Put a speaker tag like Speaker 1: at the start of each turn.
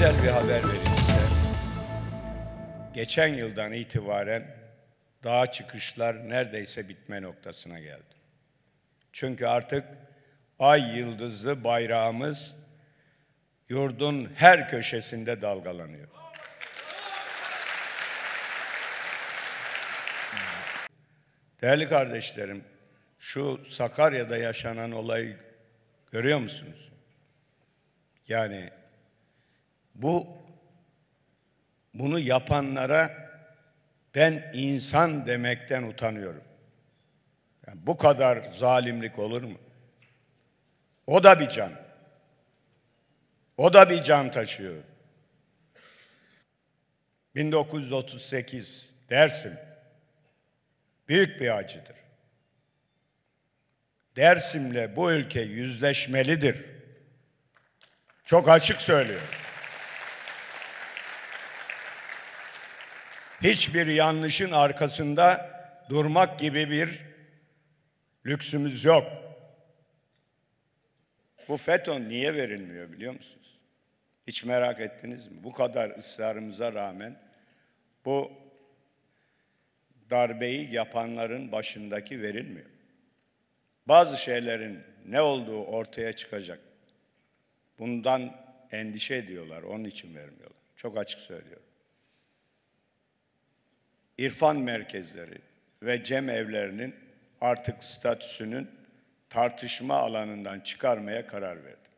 Speaker 1: güzel bir haber vereyim size. Geçen yıldan itibaren dağa çıkışlar neredeyse bitme noktasına geldi. Çünkü artık ay yıldızlı bayrağımız yurdun her köşesinde dalgalanıyor. Değerli kardeşlerim, şu Sakarya'da yaşanan olayı görüyor musunuz? Yani bu bunu yapanlara ben insan demekten utanıyorum. Yani bu kadar zalimlik olur mu? O da bir can. O da bir can taşıyor. 1938 Dersim büyük bir acıdır. Dersim'le bu ülke yüzleşmelidir. Çok açık söylüyor. Hiçbir yanlışın arkasında durmak gibi bir lüksümüz yok. Bu FETÖ niye verilmiyor biliyor musunuz? Hiç merak ettiniz mi? Bu kadar ısrarımıza rağmen bu darbeyi yapanların başındaki verilmiyor. Bazı şeylerin ne olduğu ortaya çıkacak. Bundan endişe ediyorlar, onun için vermiyorlar. Çok açık söylüyorum. İrfan merkezleri ve cem evlerinin artık statüsünün tartışma alanından çıkarmaya karar verdik.